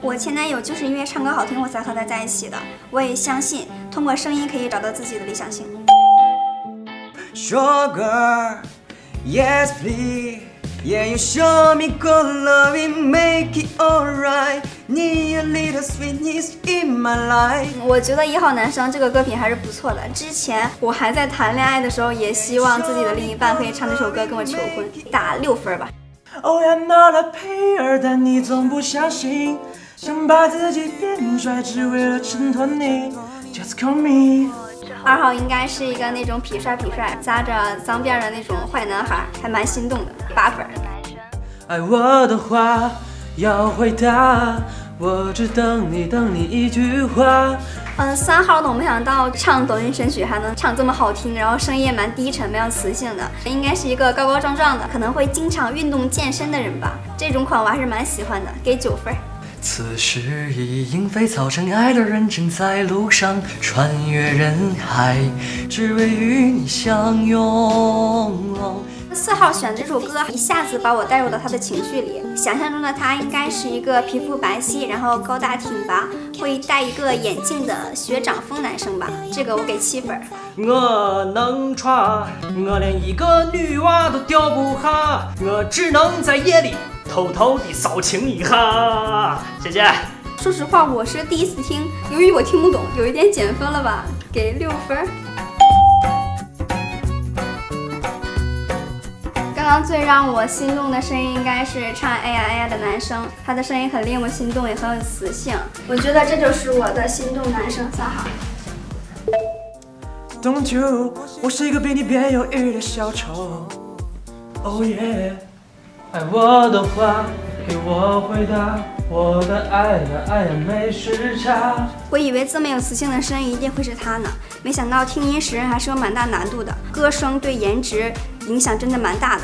我前男友就是因为唱歌好听我才和他在一起的，我也相信通过声音可以找到自己的理想型。Sugar, yes please, yeah you show me good loving, make it alright. Need a little sweetness in my life. 我觉得《一号男生》这个歌品还是不错的。之前我还在谈恋爱的时候，也希望自己的另一半可以唱这首歌跟我求婚，打六分吧。Oh I'm not a player，但你总不相信，想把自己变帅，只为了衬托你。Just call me。二号应该是一个那种痞帅痞帅、扎着脏辫的那种坏男孩，还蛮心动的，八分。爱我的话要回答，我只等你，等你一句话。嗯，三号呢，我没想到唱抖音神曲还能唱这么好听，然后声音也蛮低沉、蛮有磁性的，应该是一个高高壮壮的，可能会经常运动健身的人吧。这种款我还是蛮喜欢的，给九分。此时已莺飞草长，爱的人正在路上，穿越人海，只为与你相拥。四号选这首歌，一下子把我带入到他的情绪里。想象中的他应该是一个皮肤白皙，然后高大挺拔，会戴一个眼镜的学长风男生吧。这个我给七分。我能穿，我连一个女娃都吊不下，我只能在夜里偷偷地骚情一下。谢谢。说实话，我是第一次听，由于我听不懂，有一点减分了吧，给六分。刚刚最让我心动的声音应该是唱哎呀哎呀的男生，他的声音很令我心动，也很有磁性。我觉得这就是我的心动男生三号。Don't you？我是一个比你别犹豫的小丑。Oh yeah，爱我的话给我回答，我的爱呀爱呀没时差。我以为这么有磁性的声音一定会是他呢，没想到听音识人还是有蛮大难度的，歌声对颜值影响真的蛮大的。